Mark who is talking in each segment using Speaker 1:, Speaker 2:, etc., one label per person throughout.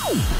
Speaker 1: Sneaky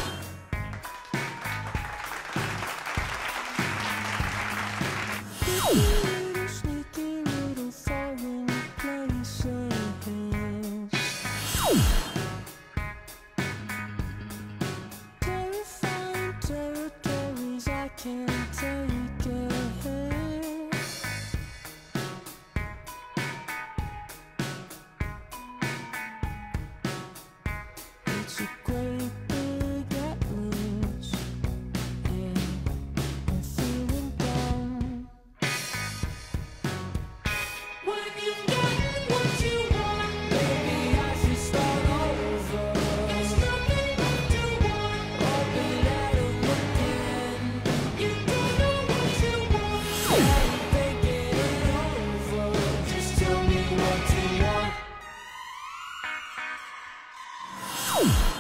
Speaker 2: Oh!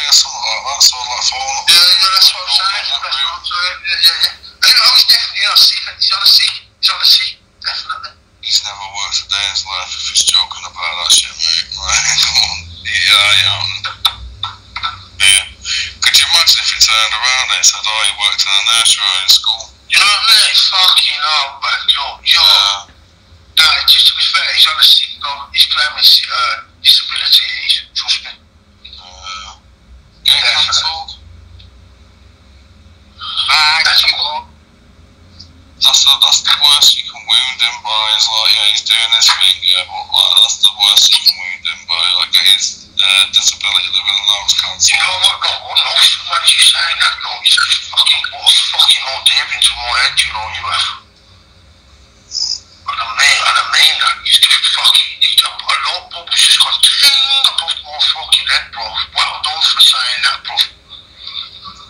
Speaker 2: On GSA or something like that. So like phone.
Speaker 3: Yeah, yeah, that's what I'm saying. That's what I'm saying. Yeah, yeah, yeah. Hey, I was definitely on ESA. He's on ESA. He's on ESA. Definitely.
Speaker 2: He's never worked a day in his life if he's joking about that shit, mate. Like, come on. Yeah, I am. Yeah. Could you imagine if he turned around and said, oh, he worked in a nursery or in school?
Speaker 3: You know what I mean? Fucking hell, man. Yo, yo.
Speaker 2: Yeah.
Speaker 3: Nah, just to be fair, he's on ESA. No, he's claiming uh, disability. He's, trust me. Ah, that's all.
Speaker 2: That's the, that's the worst you can wound him by. Is like, yeah, he's doing this thing, yeah, but like, that's the worst you can wound him by. Like, his uh, disability living allowance cancelled.
Speaker 3: You know what, no, no, when you saying that, no, you fucking put a fucking old deep into my head, you know, you have. And I mean, and I mean that, you fucking, a, a lot of bubbles just gone ting above my fucking head, bro. Well done for saying that, bro.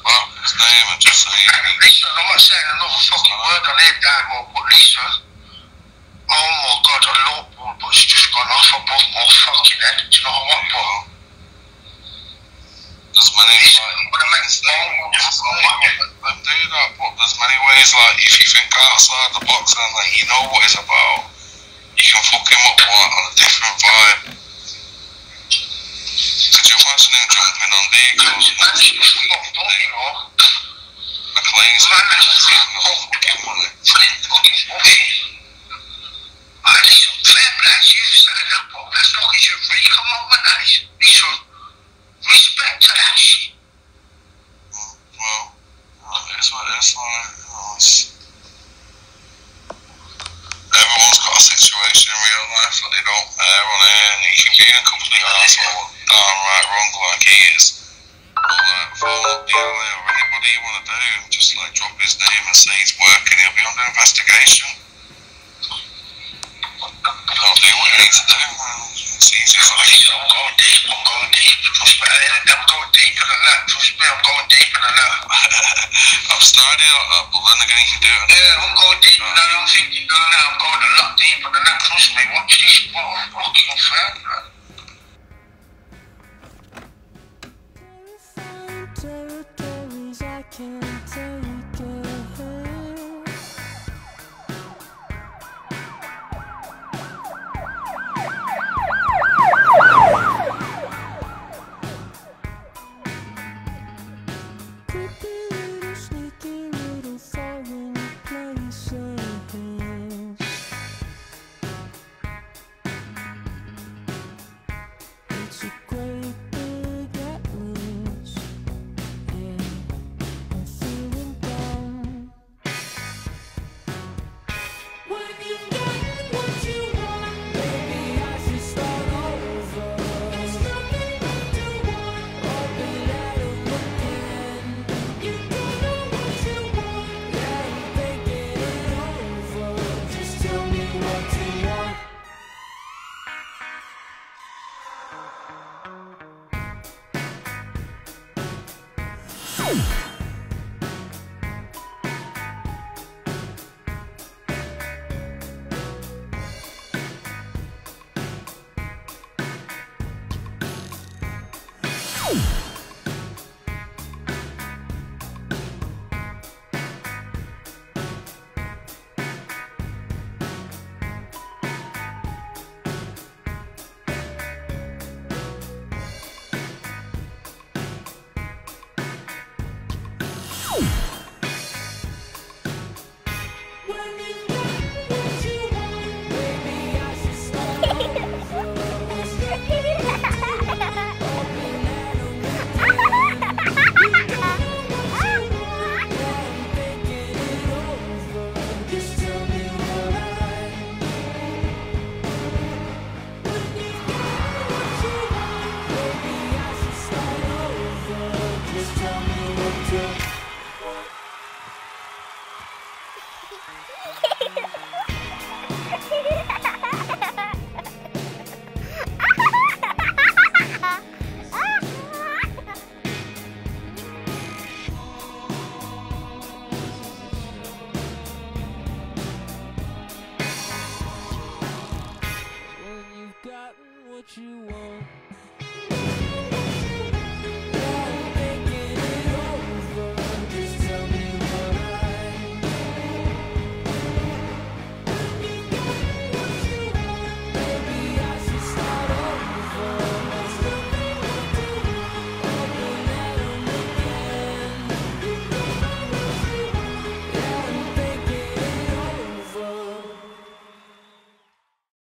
Speaker 2: Well, his name and just say,
Speaker 3: Listen, I'm not saying another fucking word on it, Dad, bro, but listen. Oh my god, a lot of bubbles just gone off above my fucking head, do you know what, bro?
Speaker 2: there's many
Speaker 3: Listen,
Speaker 2: like,
Speaker 3: when I make small
Speaker 2: let do that, but there's many ways like if you think outside the box and like you know what it's about, you can fuck him up like, on a different vibe. Could you imagine him jumping on vehicles
Speaker 3: That's you
Speaker 1: that's
Speaker 2: Lazy
Speaker 1: fucking fair play you saying that, but that's not respect to that shit.
Speaker 2: Well, it is what is. Like, you everyone's got a situation in real life that they don't air on air, and he can be a complete asshole, darn right wrong like he is. But like, phone up the or anybody you want to do, just like drop his name and say he's working, he'll be under investigation. I'll do what he needs to do. It's easy for me.
Speaker 1: I'm going deep, I'm going deep. Trust me, I- I'm going deeper than that. Trust me, I'm going deeper than that.
Speaker 2: I've started like that, uh, but then again, you can do it.
Speaker 1: Yeah, I'm going deeper than that. I'm thinking, no, no, I'm going a lot deeper than that. Trust me, watch this. What fucking fair, man.
Speaker 4: Yeah. Woo!
Speaker 2: Yeah.